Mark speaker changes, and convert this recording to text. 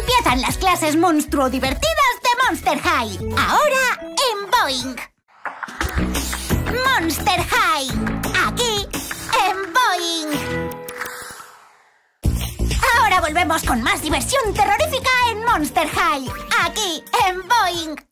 Speaker 1: Empiezan las clases monstruo divertidas de Monster High. Ahora en Boeing. Monster High. Aquí en Boeing. Ahora volvemos con más diversión terrorífica en Monster High. Aquí en Boeing.